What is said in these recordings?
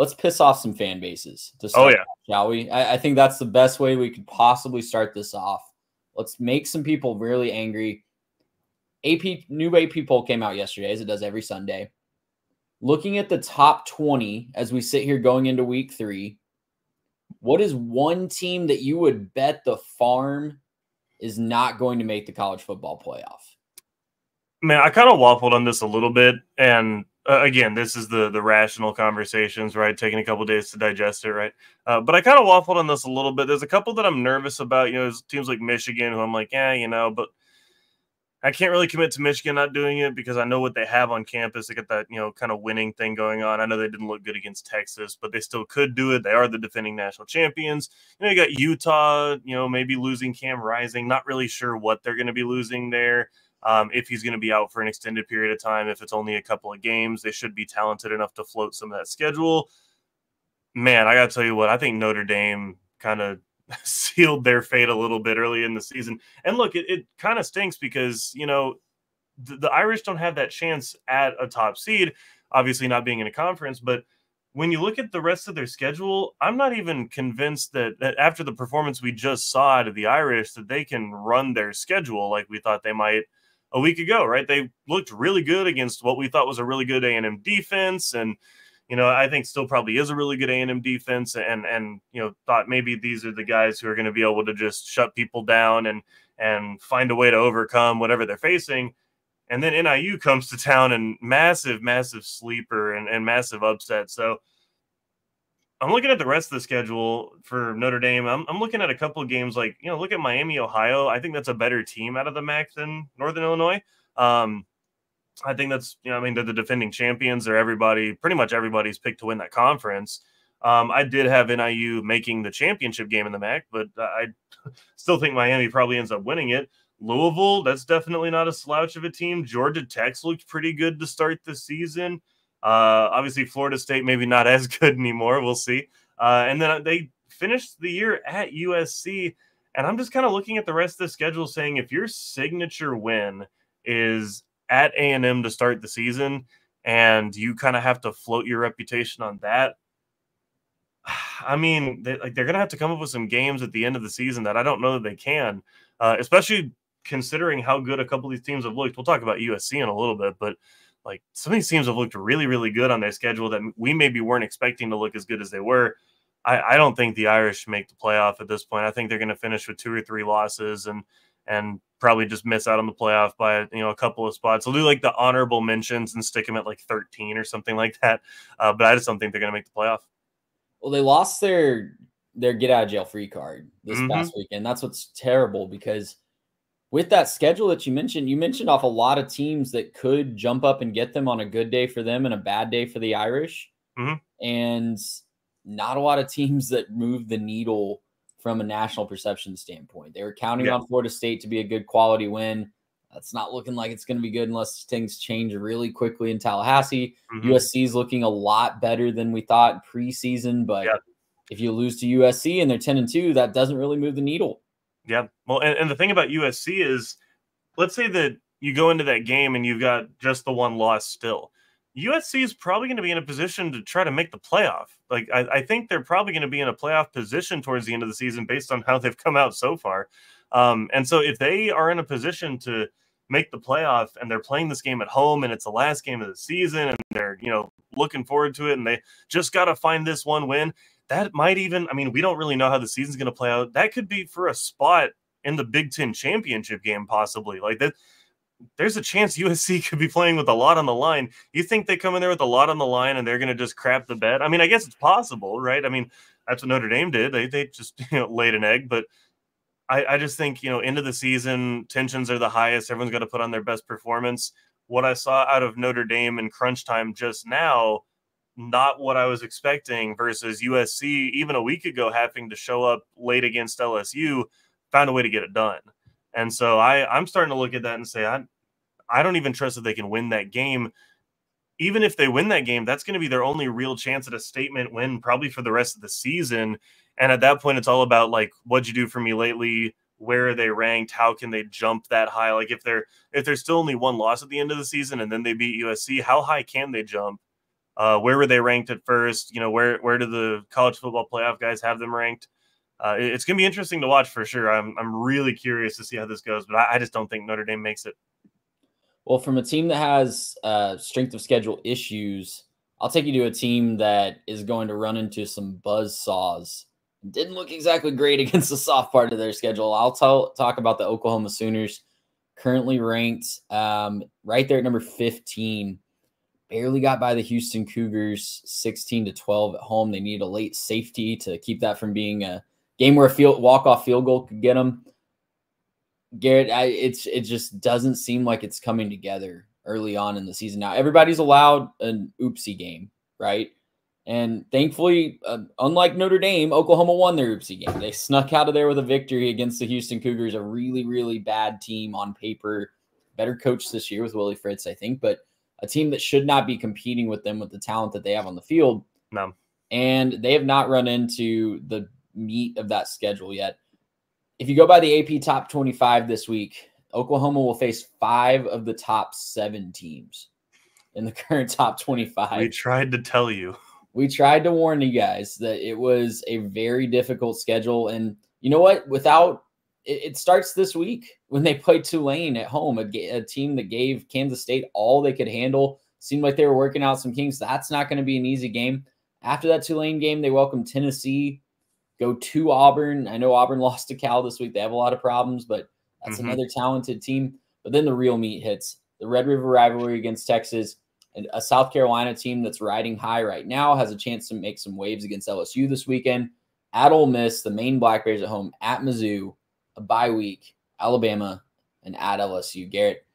let's piss off some fan bases to Oh yeah. shall we? I, I think that's the best way we could possibly start this off. Let's make some people really angry. AP new AP poll came out yesterday, as it does every Sunday. Looking at the top 20 as we sit here going into week three, what is one team that you would bet the farm is not going to make the college football playoff? Man, I kind of waffled on this a little bit, and uh, again, this is the the rational conversations, right? Taking a couple days to digest it, right? Uh, but I kind of waffled on this a little bit. There's a couple that I'm nervous about. You know, there's teams like Michigan, who I'm like, yeah, you know, but I can't really commit to Michigan not doing it because I know what they have on campus. They got that you know kind of winning thing going on. I know they didn't look good against Texas, but they still could do it. They are the defending national champions. You know, you got Utah. You know, maybe losing Cam Rising. Not really sure what they're going to be losing there um, if he's going to be out for an extended period of time, if it's only a couple of games, they should be talented enough to float some of that schedule. Man, I got to tell you what, I think Notre Dame kind of sealed their fate a little bit early in the season. And look, it, it kind of stinks because, you know, the, the Irish don't have that chance at a top seed, obviously not being in a conference, but when you look at the rest of their schedule, I'm not even convinced that, that after the performance we just saw out of the Irish that they can run their schedule like we thought they might a week ago, right? They looked really good against what we thought was a really good A&M defense and you know, I think still probably is a really good A&M defense and and you know, thought maybe these are the guys who are going to be able to just shut people down and and find a way to overcome whatever they're facing. And then NIU comes to town and massive, massive sleeper and, and massive upset. So I'm looking at the rest of the schedule for Notre Dame. I'm, I'm looking at a couple of games like, you know, look at Miami, Ohio. I think that's a better team out of the MAC than Northern Illinois. Um, I think that's, you know, I mean, they're the defending champions. They're everybody, pretty much everybody's picked to win that conference. Um, I did have NIU making the championship game in the MAC, but I still think Miami probably ends up winning it. Louisville, that's definitely not a slouch of a team. Georgia Tech's looked pretty good to start the season. Uh, obviously, Florida State maybe not as good anymore. We'll see. Uh, and then they finished the year at USC. And I'm just kind of looking at the rest of the schedule, saying if your signature win is at A&M to start the season, and you kind of have to float your reputation on that. I mean, they, like they're gonna have to come up with some games at the end of the season that I don't know that they can, uh, especially considering how good a couple of these teams have looked. We'll talk about USC in a little bit, but like some of these teams have looked really, really good on their schedule that we maybe weren't expecting to look as good as they were. I, I don't think the Irish make the playoff at this point. I think they're going to finish with two or three losses and and probably just miss out on the playoff by you know a couple of spots. They'll do like the honorable mentions and stick them at like 13 or something like that. Uh, but I just don't think they're going to make the playoff. Well, they lost their their get out of jail free card this Mhm. past weekend. That's what's terrible because with that schedule that you mentioned, you mentioned off a lot of teams that could jump up and get them on a good day for them and a bad day for the Irish. Mhm. And not a lot of teams that move the needle from a national perception standpoint. They were counting Yeah. on Florida State to be a good quality win. That's not looking like it's going to be good unless things change really quickly in Tallahassee. Mhm. USC is looking a lot better than we thought preseason, but Yeah. if you lose to USC and they're 10 and 2, that doesn't really move the needle. Yeah. Well, and, and the thing about USC is, let's say that you go into that game and you've got just the one loss still. USC is probably going to be in a position to try to make the playoff. Like, I, I think they're probably going to be in a playoff position towards the end of the season based on how they've come out so far. Um, and so, if they are in a position to make the playoff and they're playing this game at home and it's the last game of the season and they're, you know, looking forward to it and they just got to find this one win, that might even, I mean, we don't really know how the season's going to play out. That could be for a spot in the Big Ten championship game, possibly. Like that, there's a chance USC could be playing with a lot on the line. You think they come in there with a lot on the line and they're going to just crap the bed? I mean, I guess it's possible, right? I mean, that's what Notre Dame did. They they just you know laid an egg, but I, I just think you know into the season tensions are the highest. Everyone's got to put on their best performance. What I saw out of Notre Dame in crunch time just now not what I was expecting versus USC even a week ago having to show up late against LSU, found a way to get it done. And so I, I'm starting to look at that and say, I, I don't even trust that they can win that game. Even if they win that game, that's going to be their only real chance at a statement win, probably for the rest of the season. And at that point, it's all about like, what'd you do for me lately? Where are they ranked? How can they jump that high? Like if they're if there's still only one loss at the end of the season and then they beat USC, how high can they jump? Uh, where were they ranked at first? You know, where where do the college football playoff guys have them ranked? Uh, it, it's going to be interesting to watch for sure. I'm I'm really curious to see how this goes, but I, I just don't think Notre Dame makes it. Well, from a team that has uh, strength of schedule issues, I'll take you to a team that is going to run into some buzz saws. Didn't look exactly great against the soft part of their schedule. I'll tell, talk about the Oklahoma Sooners, currently ranked um, right there at number 15. Barely got by the Houston Cougars 16 to 12 at home. They need a late safety to keep that from being a game where a field walk off field goal could get them. Garrett, I, it's it just doesn't seem like it's coming together early on in the season. Now everybody's allowed an oopsie game, right? And thankfully, uh, unlike Notre Dame, Oklahoma won their oopsie game. They snuck out of there with a victory against the Houston Cougars, a really really bad team on paper, better coach this year with Willie Fritz, I think, but a team that should not be competing with them with the talent that they have on the field. No. And they have not run into the meat of that schedule yet. If you go by the AP top 25 this week, Oklahoma will face five of the top seven teams in the current top 25. We tried to tell you. We tried to warn you guys that it was a very difficult schedule. And you know what? Without it, it starts this week when they play Tulane at home, a, a team that gave Kansas State all they could handle. Seemed like they were working out some kinks. That's not going to be an easy game. After that Tulane game, they welcome Tennessee go to Auburn. I know Auburn lost to Cal this week. They have a lot of problems, but that's mm-hmm. another talented team. But then the real meat hits the Red River rivalry against Texas. And a South Carolina team that's riding high right now has a chance to make some waves against LSU this weekend. At Ole Miss, the Maine Black Bears at home, at Mizzou, a bye week, Alabama, and at LSU. Garrett,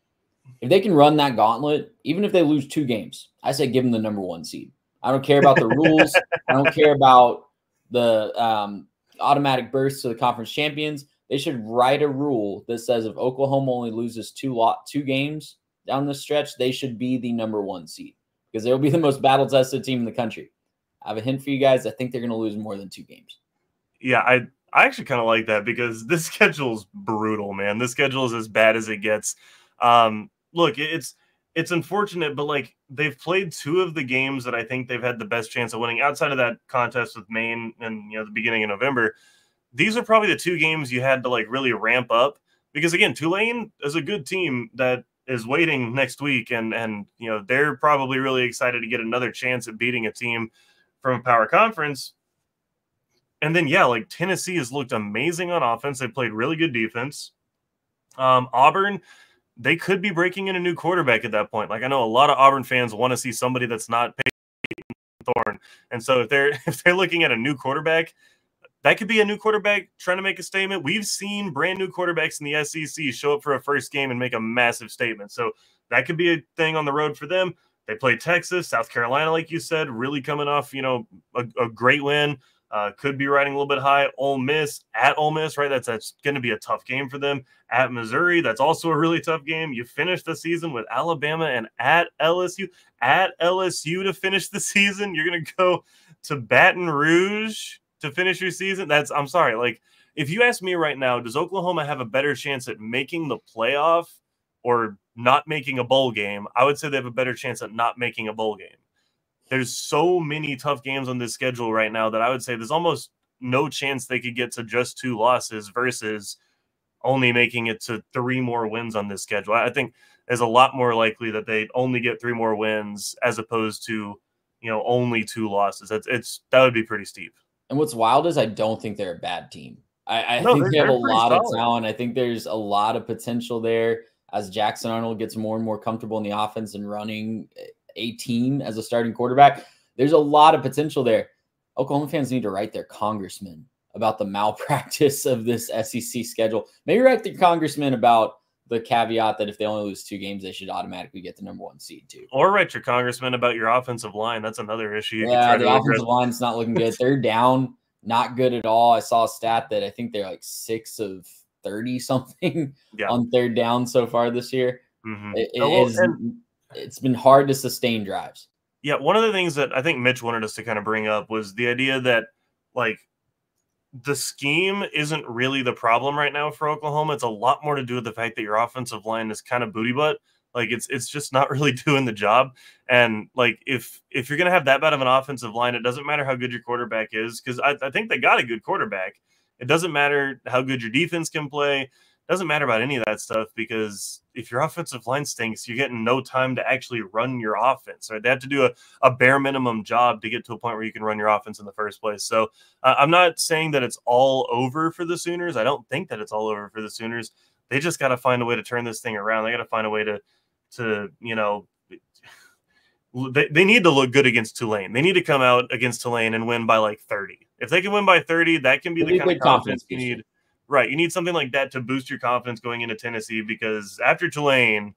if they can run that gauntlet, even if they lose two games, I say give them the number one seed. I don't care about the rules. I don't care about the um, automatic berths to the conference champions. They should write a rule that says if Oklahoma only loses two lot two games down the stretch, they should be the number one seed because they'll be the most battle tested team in the country. I have a hint for you guys. I think they're going to lose more than two games. Yeah, I I actually kind of like that because this schedule is brutal, man. This schedule is as bad as it gets. Um, look, it's it's unfortunate, but like they've played two of the games that I think they've had the best chance of winning outside of that contest with Maine and you know the beginning of November. These are probably the two games you had to like really ramp up because again, Tulane is a good team that is waiting next week and and you know they're probably really excited to get another chance at beating a team from a power conference. And then yeah, like Tennessee has looked amazing on offense. They played really good defense. Um, Auburn they could be breaking in a new quarterback at that point. Like I know a lot of Auburn fans want to see somebody that's not Payton Thorne, and so if they're if they're looking at a new quarterback, that could be a new quarterback trying to make a statement. We've seen brand new quarterbacks in the SEC show up for a first game and make a massive statement. So that could be a thing on the road for them. They play Texas, South Carolina, like you said, really coming off, you know, a, a great win. Uh, could be riding a little bit high. Ole Miss at Ole Miss, right? That's that's going to be a tough game for them. At Missouri, that's also a really tough game. You finish the season with Alabama and at LSU. At LSU to finish the season, you're going to go to Baton Rouge to finish your season. That's I'm sorry. Like if you ask me right now, does Oklahoma have a better chance at making the playoff or not making a bowl game? I would say they have a better chance at not making a bowl game there's so many tough games on this schedule right now that I would say there's almost no chance they could get to just two losses versus only making it to three more wins on this schedule. I think there's a lot more likely that they only get three more wins as opposed to, you know, only two losses. That's it's that would be pretty steep. And what's wild is I don't think they're a bad team. I, I no, think they have a lot solid. of talent. I think there's a lot of potential there as Jackson Arnold gets more and more comfortable in the offense and running a team as a starting quarterback. There's a lot of potential there. Oklahoma fans need to write their congressman about the malpractice of this SEC schedule. Maybe write their congressman about the caveat that if they only lose two games, they should automatically get the number one seed too. Or write your congressman about your offensive line. That's another issue. yeah, the offensive line's not looking good. They're down, not good at all. I saw a stat that I think they're like six of thirty something yeah. on third down so far this year. Mm-hmm. It, it oh, is, and- it's been hard to sustain drives. Yeah, one of the things that I think Mitch wanted us to kind of bring up was the idea that like the scheme isn't really the problem right now for Oklahoma. It's a lot more to do with the fact that your offensive line is kind of booty butt. Like it's it's just not really doing the job. And like if if you're gonna have that bad of an offensive line, it doesn't matter how good your quarterback is, because I, I think they got a good quarterback. It doesn't matter how good your defense can play doesn't matter about any of that stuff because if your offensive line stinks, you're getting no time to actually run your offense. Right? They have to do a, a bare minimum job to get to a point where you can run your offense in the first place. So uh, I'm not saying that it's all over for the Sooners. I don't think that it's all over for the Sooners. They just got to find a way to turn this thing around. They got to find a way to to you know they, they need to look good against Tulane. They need to come out against Tulane and win by like 30. If they can win by 30, that can be the kind of confidence you need Right. You need something like that to boost your confidence going into Tennessee because after Tulane,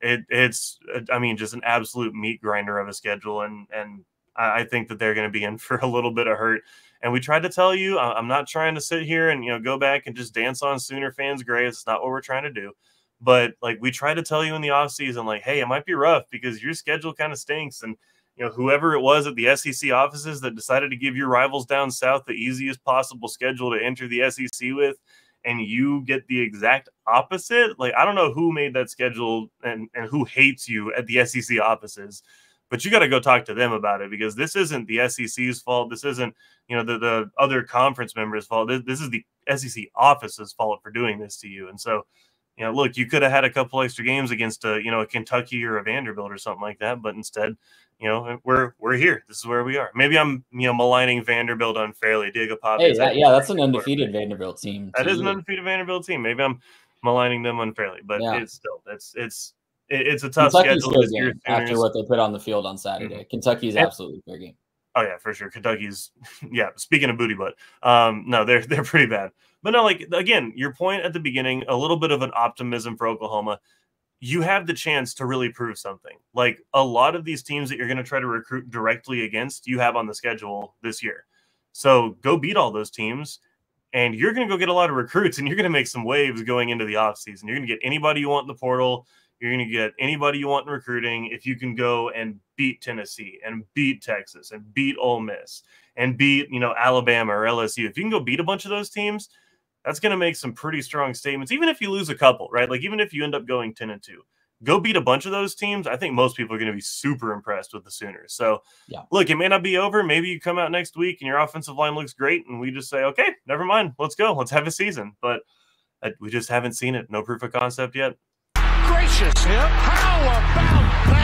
it, it's I mean just an absolute meat grinder of a schedule, and and I think that they're going to be in for a little bit of hurt. And we tried to tell you, I'm not trying to sit here and you know go back and just dance on Sooner fans' graves. It's not what we're trying to do. But like we tried to tell you in the offseason, like, hey, it might be rough because your schedule kind of stinks, and you know, whoever it was at the SEC offices that decided to give your rivals down south the easiest possible schedule to enter the SEC with, and you get the exact opposite. Like, I don't know who made that schedule and, and who hates you at the SEC offices, but you got to go talk to them about it because this isn't the SEC's fault. This isn't, you know, the, the other conference members' fault. This, this is the SEC office's fault for doing this to you. And so, you know, look, you could have had a couple extra games against a, you know, a Kentucky or a Vanderbilt or something like that, but instead, you know, we're we're here. This is where we are. Maybe I'm, you know, maligning Vanderbilt unfairly. Diego Pop. Hey, that, yeah, that's an undefeated Vanderbilt team. That is an undefeated Vanderbilt team. Maybe I'm maligning them unfairly, but yeah. it's still it's it's it's a tough Kentucky's schedule this year after what they put on the field on Saturday. Mm-hmm. Kentucky's and, absolutely fair game. Oh yeah, for sure. Kentucky's yeah. Speaking of booty butt, um, no, they're they're pretty bad. But no, like again, your point at the beginning, a little bit of an optimism for Oklahoma. You have the chance to really prove something. Like a lot of these teams that you're going to try to recruit directly against, you have on the schedule this year. So go beat all those teams, and you're going to go get a lot of recruits, and you're going to make some waves going into the offseason. You're going to get anybody you want in the portal. You're going to get anybody you want in recruiting if you can go and beat Tennessee and beat Texas and beat Ole Miss and beat, you know, Alabama or LSU. If you can go beat a bunch of those teams, that's going to make some pretty strong statements. Even if you lose a couple, right? Like even if you end up going 10 and 2, go beat a bunch of those teams. I think most people are going to be super impressed with the Sooners. So, yeah. look, it may not be over. Maybe you come out next week and your offensive line looks great, and we just say, okay, never mind, let's go, let's have a season. But uh, we just haven't seen it. No proof of concept yet. Gracious, how about that?